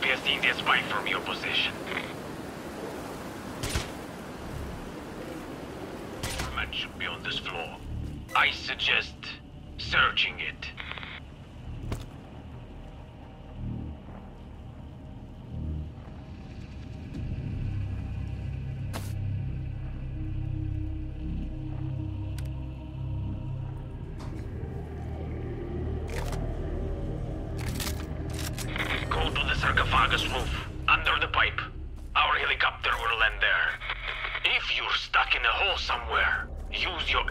be a India's spy from your position. Man should be on this floor. I suggest searching it. Sarcophagus roof, under the pipe. Our helicopter will land there. If you're stuck in a hole somewhere, use your